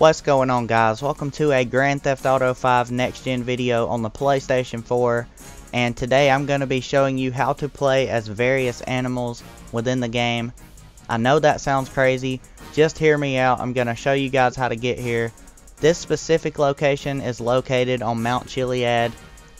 What's going on guys? Welcome to a Grand Theft Auto 5 Next Gen video on the PlayStation 4 and today I'm going to be showing you how to play as various animals within the game. I know that sounds crazy, just hear me out, I'm going to show you guys how to get here. This specific location is located on Mount Chiliad.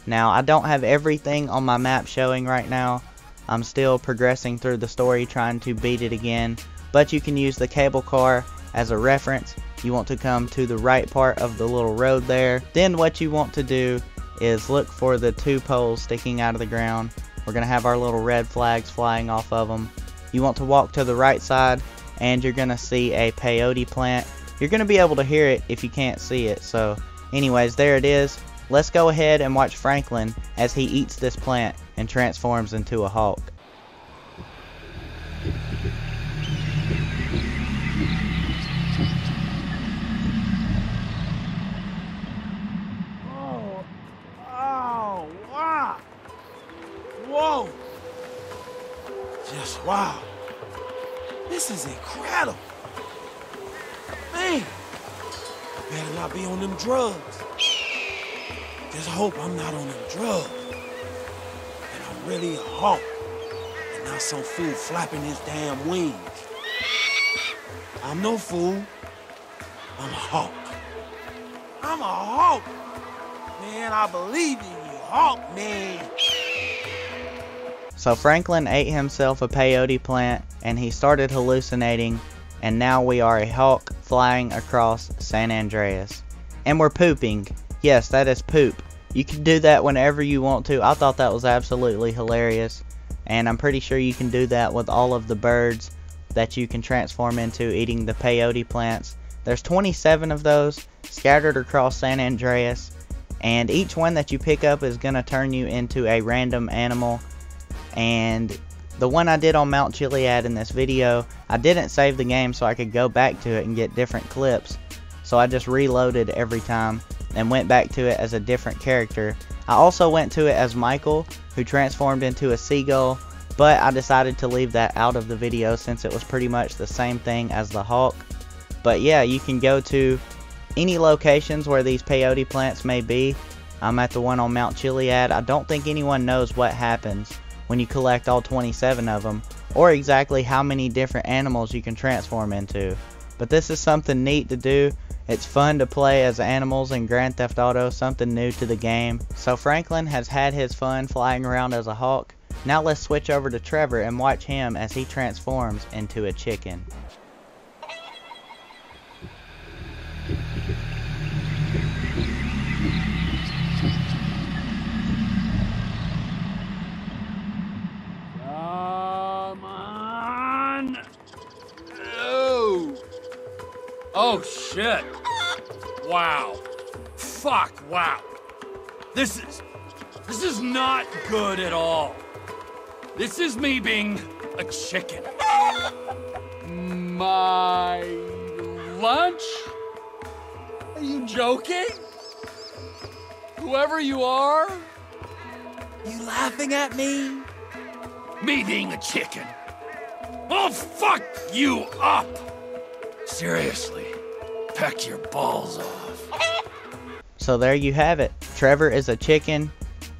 Now I don't have everything on my map showing right now, I'm still progressing through the story trying to beat it again, but you can use the cable car as a reference you want to come to the right part of the little road there. Then what you want to do is look for the two poles sticking out of the ground. We're going to have our little red flags flying off of them. You want to walk to the right side and you're going to see a peyote plant. You're going to be able to hear it if you can't see it. So anyways, there it is. Let's go ahead and watch Franklin as he eats this plant and transforms into a hawk. Just wow. This is incredible. Man, better not be on them drugs. Just hope I'm not on them drugs. And I'm really a hawk. And not some fool flapping his damn wings. I'm no fool. I'm a hawk. I'm a hawk. Man, I believe in you, hawk, man. So Franklin ate himself a peyote plant and he started hallucinating and now we are a hawk flying across San Andreas. And we're pooping. Yes, that is poop. You can do that whenever you want to. I thought that was absolutely hilarious. And I'm pretty sure you can do that with all of the birds that you can transform into eating the peyote plants. There's 27 of those scattered across San Andreas. And each one that you pick up is going to turn you into a random animal and the one I did on Mount Chiliad in this video, I didn't save the game so I could go back to it and get different clips. So I just reloaded every time and went back to it as a different character. I also went to it as Michael, who transformed into a seagull, but I decided to leave that out of the video since it was pretty much the same thing as the Hawk. But yeah, you can go to any locations where these peyote plants may be. I'm at the one on Mount Chiliad. I don't think anyone knows what happens when you collect all 27 of them, or exactly how many different animals you can transform into. But this is something neat to do. It's fun to play as animals in Grand Theft Auto, something new to the game. So Franklin has had his fun flying around as a hawk. Now let's switch over to Trevor and watch him as he transforms into a chicken. Oh, shit. Wow. Fuck, wow. This is... This is not good at all. This is me being a chicken. My... lunch? Are you joking? Whoever you are? You laughing at me? Me being a chicken? I'll fuck you up! Seriously, peck your balls off. So there you have it. Trevor is a chicken.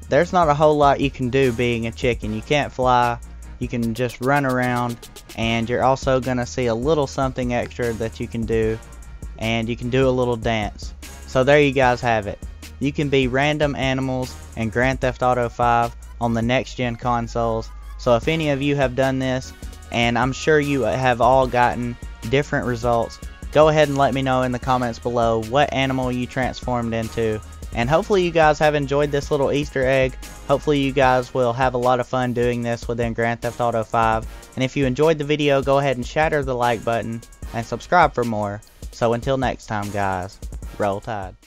There's not a whole lot you can do being a chicken. You can't fly. You can just run around. And you're also going to see a little something extra that you can do. And you can do a little dance. So there you guys have it. You can be random animals in Grand Theft Auto 5 on the next gen consoles. So if any of you have done this, and I'm sure you have all gotten different results. Go ahead and let me know in the comments below what animal you transformed into. And hopefully you guys have enjoyed this little Easter egg. Hopefully you guys will have a lot of fun doing this within Grand Theft Auto 5. And if you enjoyed the video, go ahead and shatter the like button and subscribe for more. So until next time guys, roll tide.